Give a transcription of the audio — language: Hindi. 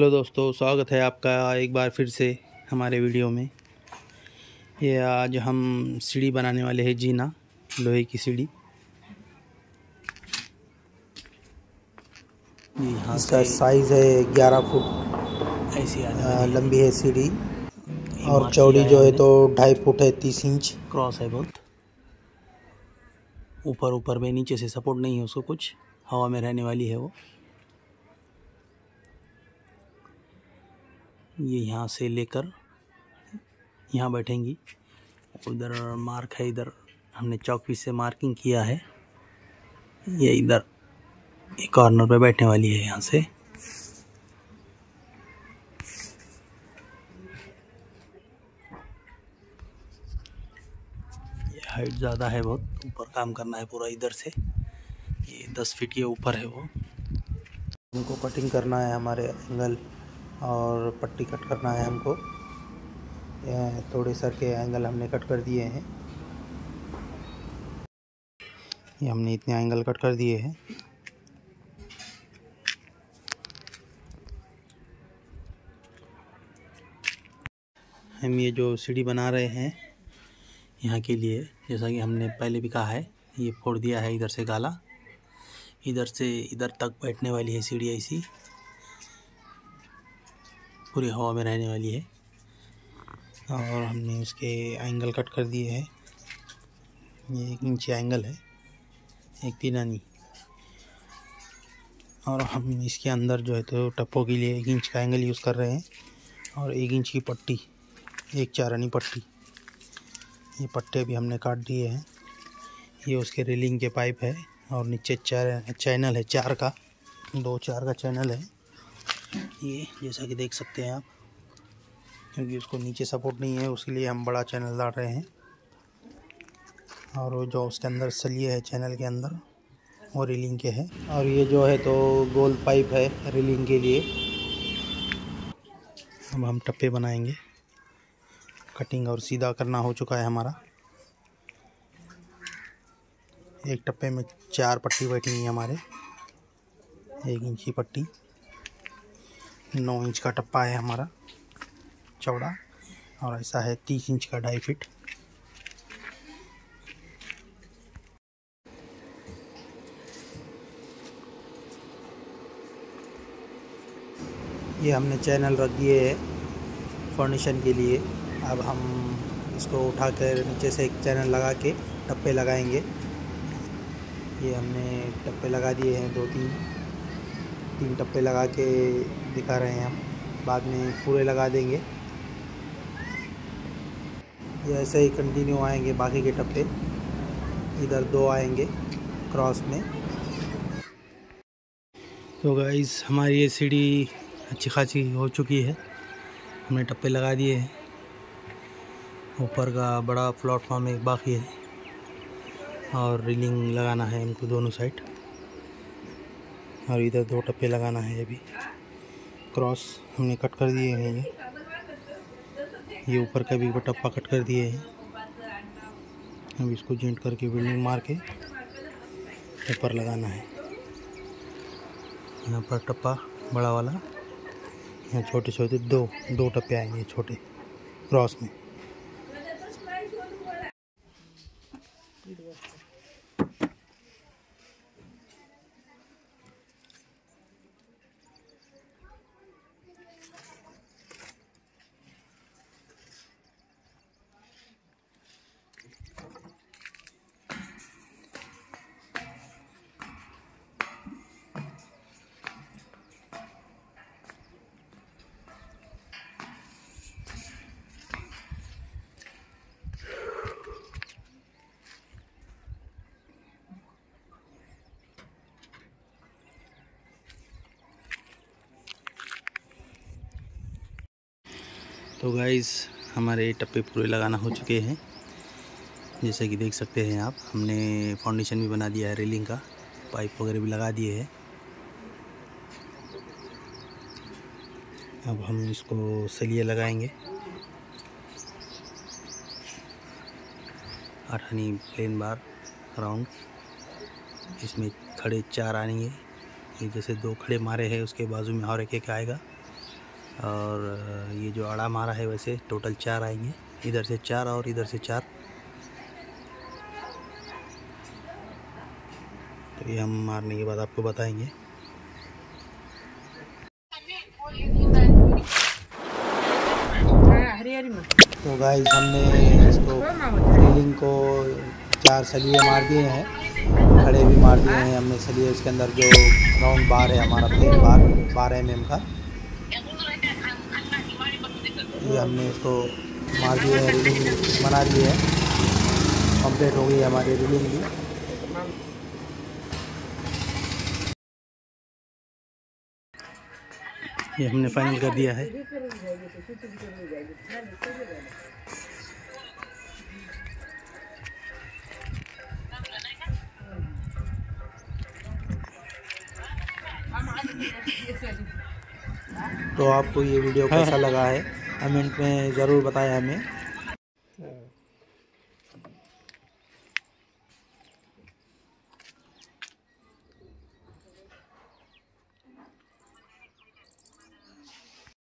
हेलो दोस्तों स्वागत है आपका एक बार फिर से हमारे वीडियो में। ये आज हम सीढ़ी बनाने वाले हैं जीना लोहे की सीढ़ी। यहाँ इसका साइज़ है ग्यारह फुट। ऐसी लंबी है सीढ़ी। और चौड़ी जो है तो ढाई फुट है तीस इंच। क्रॉस है बहुत। ऊपर ऊपर में नीचे से सपोर्ट नहीं है उसको कुछ। हवा में रहने वाली है वो। ये यहाँ से लेकर यहाँ बैठेंगी। उधर मार्क है इधर। हमने चौक से मार्किंग किया है। ये इधर कॉर्नर पे बैठने वाली है यहाँ से। ये हाइट ज़्यादा है बहुत। ऊपर काम करना है पूरा इधर से। ये दस फीट के ऊपर है वो। हमको कटिंग करना है हमारे एंगल और पट्टी कट करना है हमको। थोड़े सर के एंगल हमने कट कर दिए हैं। ये हमने इतने एंगल कट कर दिए हैं। हम ये जो सीढ़ी बना रहे हैं, यहाँ के लिए, जैसा कि हमने पहले भी कहा है, ये फोड़ दिया है इधर से गाला। इधर से, इधर तक बैठने वाली है सीढ़ी ऐसी। पूरी हवा में रहने वाली है। और हमने उसके एंगल कट कर दिए हैं। ये एक इंची एंगल है, एक तिनानी और हम इसके अंदर जो है तो टप्पों के लिए एक इंच का एंगल यूज़ कर रहे हैं। और एक इंच की पट्टी, एक चारानी पट्टी। ये पट्टे भी हमने काट दिए हैं। ये उसके रेलिंग के पाइप है और नीचे चार चैनल है, चार का। दो चार का चैनल है। ये जैसा कि देख सकते हैं आप, क्योंकि उसको नीचे सपोर्ट नहीं है, उसके लिए हम बड़ा चैनल डाल रहे हैं। और वो जो उसके अंदर सलिए है चैनल के अंदर, वो रीलिंग के है। और ये जो है तो गोल पाइप है रीलिंग के लिए। अब हम टप्पे बनाएँगे। कटिंग और सीधा करना हो चुका है हमारा। एक टप्पे में चार पट्टी बैठेंगी हमारे। एक इंच पट्टी। नौ इंच का टप्पा है हमारा, चौड़ा, और ऐसा है तीस इंच का ढाई फिट। ये हमने चैनल रख दिए है फर्निशन के लिए। अब हम इसको उठा कर नीचे से एक चैनल लगा के टप्पे लगाएँगे। ये हमने टप्पे लगा दिए हैं दो तीन। तीन टप्पे लगा के दिखा रहे हैं हम। बाद में पूरे लगा देंगे। ये ऐसे ही कंटिन्यू आएँगे बाकी के टप्पे। इधर दो आएँगे क्रॉस में। तो गाइस हमारी ये सीढ़ी अच्छी खासी हो चुकी है। हमने टप्पे लगा दिए हैं। ऊपर का बड़ा प्लेटफॉर्म एक बाकी है। और रीलिंग लगाना है इनको दोनों साइड और इधर दो टप्पे लगाना है अभी। क्रॉस हमने कट कर दिए हैं ये। ये ऊपर का भी टप्पा कट कर दिए हैं। अब इसको जेंट करके बिल्डिंग मार के ऊपर लगाना है। यहाँ पर टप्पा बड़ा वाला। यहाँ छोटे छोटे दो दो टप्पे आएँगे छोटे क्रॉस में। तो गाइज़ हमारे टप्पे पूरे लगाना हो चुके हैं। जैसे कि देख सकते हैं आप, हमने फाउंडेशन भी बना दिया है रेलिंग का पाइप वगैरह भी लगा दिए हैं। अब हम इसको सलिए लगाएँगे। आठ अठानी प्लेन बार राउंड इसमें खड़े चार आएँगे ये जैसे दो खड़े मारे हैं, उसके बाजू में और एक एक आएगा। और ये जो आड़ा मारा है वैसे टोटल चार आएँगे इधर से चार और इधर से चार। तो ये हम मारने के बाद आपको बताएँगे। तो गाइस हमने इसको रीलिंग को चार सलिए मार दिए हैं। खड़े भी मार दिए हैं हमने सलिए। इसके अंदर जो राउंड बार है, हमारा प्लेन बार बारह एम एम का। ये हमने इसको मार दिए हैं रीलिंग बना दी है। कंप्लीट हो गई हमारी रीलिंग भी। ये हमने फाइनल कर दिया है। तो आपको ये वीडियो कैसा लगा है? कमेंट में ज़रूर बताएँ हमें।